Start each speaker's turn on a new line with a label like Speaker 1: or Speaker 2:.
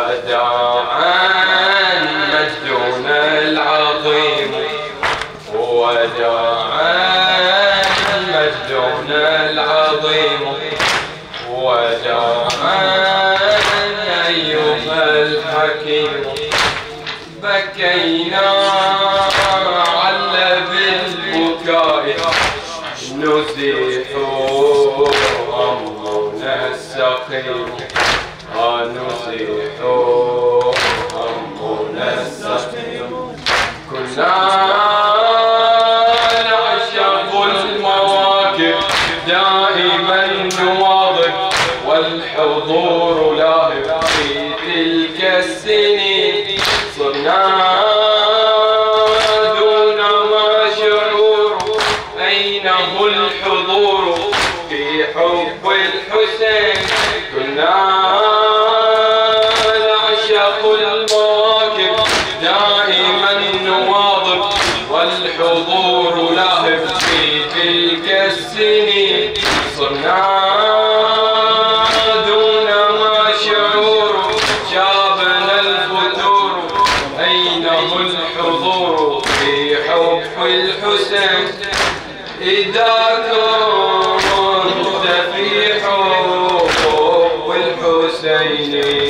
Speaker 1: وداعا مجدنا العظيم. وداعا مجدنا العظيم. وداعا أيها الحكيم. بكينا على بالبكاء نزيح أمرنا السقيم. نزيح والحضور لاهب في تلك السنين. صرنا دون ما شعور أين هو الحضور؟ في حب الحسين. الحضور لاهب في تلك السنين. صرنا دون ما شعور شابنا الفتور. أينه الحضور في حب الحسين. إذا كنت في حب الحسين.